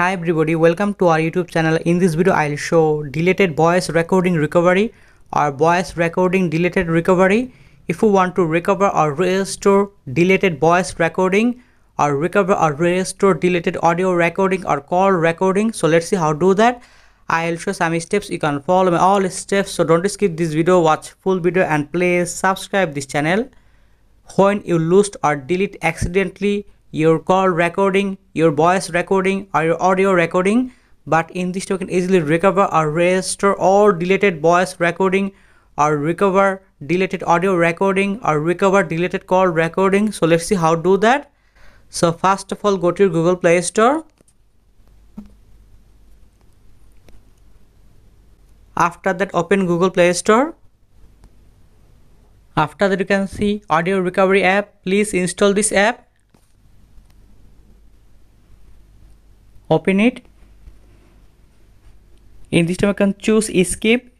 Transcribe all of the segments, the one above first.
Hi everybody, welcome to our YouTube channel. In this video, I'll show deleted voice recording recovery or voice recording deleted recovery. If you want to recover or restore deleted voice recording or recover or restore deleted audio recording or call recording. So let's see how to do that. I'll show some steps. You can follow all steps. So don't skip this video, watch full video and please subscribe this channel. When you lose or delete accidentally your call recording, your voice recording or your audio recording but in this you can easily recover or restore all deleted voice recording or recover deleted audio recording or recover deleted call recording. So let's see how do that. So first of all go to your google play store. After that open google play store. After that you can see audio recovery app. Please install this app open it. In this time you can choose skip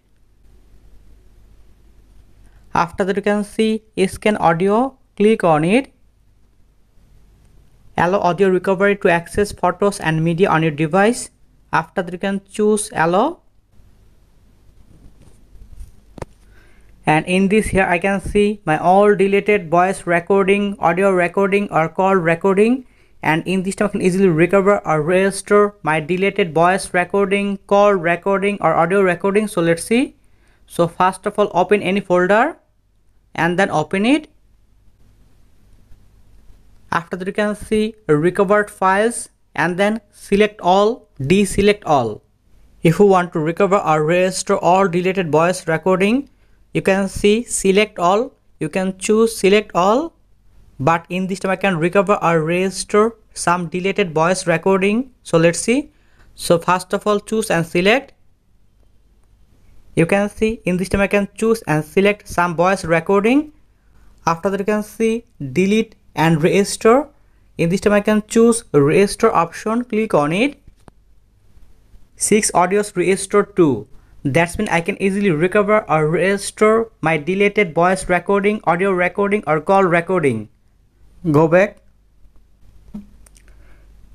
after that you can see scan audio. Click on it. Allow audio recovery to access photos and media on your device. After that you can choose allow. And in this here I can see my all deleted voice recording audio recording or call recording and in this time I can easily recover or restore my deleted voice recording, call recording or audio recording. So let's see. So first of all open any folder and then open it. After that you can see recovered files and then select all, deselect all. If you want to recover or restore all deleted voice recording, you can see select all, you can choose select all but in this time I can recover or restore some deleted voice recording. So let's see. So first of all choose and select. You can see in this time I can choose and select some voice recording. After that you can see delete and restore. In this time I can choose restore option. Click on it. 6 audios restore 2 that's mean I can easily recover or restore my deleted voice recording audio recording or call recording go back.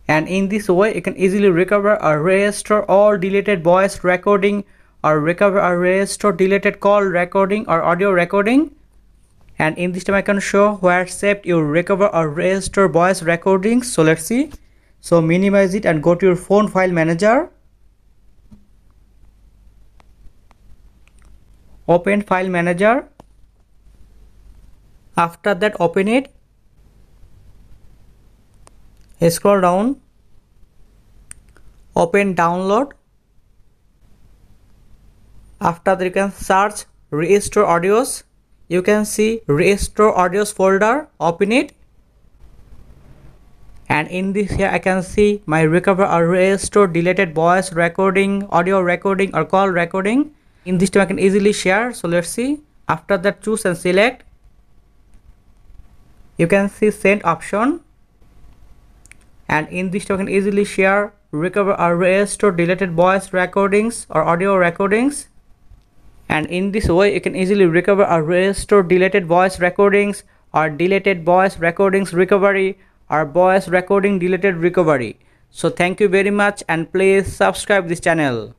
And in this way you can easily recover or restore all deleted voice recording or recover or restore deleted call recording or audio recording. And in this time I can show where saved. You recover or restore voice recordings so let's see. So minimize it and go to your phone file manager. Open file manager. After that open it scroll down open download. After that you can search restore audios. You can see restore audios folder open it. And in this here I can see my recover or restore deleted voice recording audio recording or call recording. In this time I can easily share. So let's see. After that choose and select. You can see send option and in this can easily share recover or restore deleted voice recordings or audio recordings. And in this way you can easily recover or restore deleted voice recordings or deleted voice recordings recovery or voice recording deleted recovery. So thank you very much and please subscribe this channel